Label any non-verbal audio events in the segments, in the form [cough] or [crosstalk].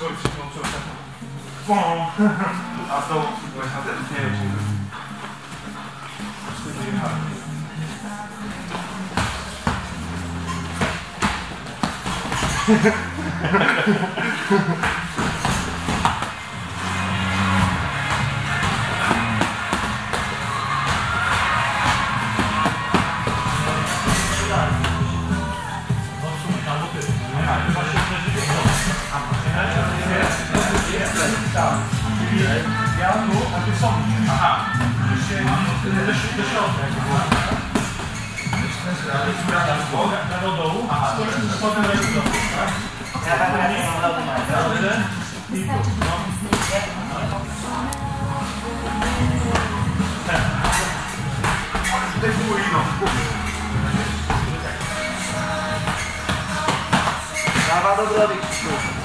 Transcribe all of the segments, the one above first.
그렇지 멈춰 뻥! 아까워 이거 잘못해 지금. 스피드 [laughs] Gravado o Brother, desculpa.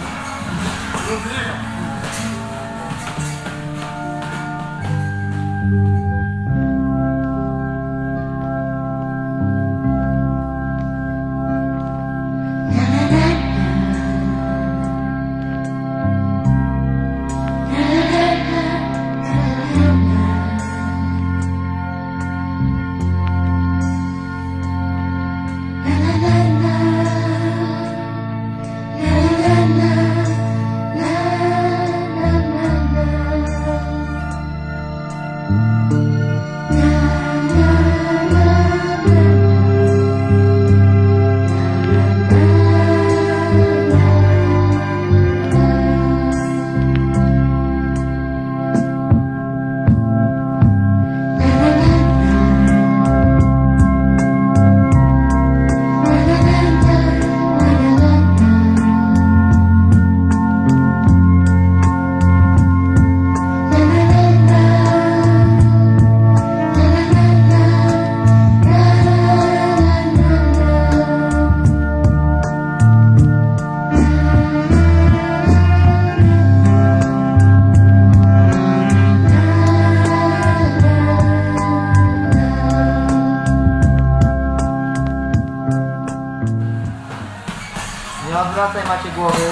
Nie odwracaj macie głowy.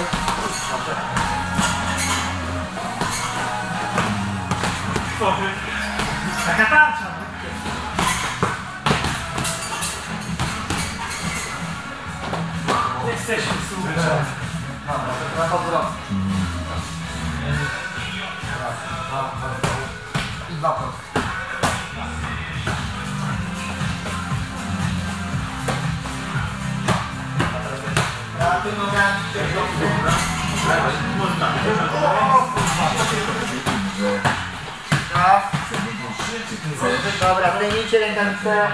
Co ty? Taka tarcza. Jesteśmy super. Dobra, to na powrót. I dwa proste. Dobra, zdejmijcie rękawice.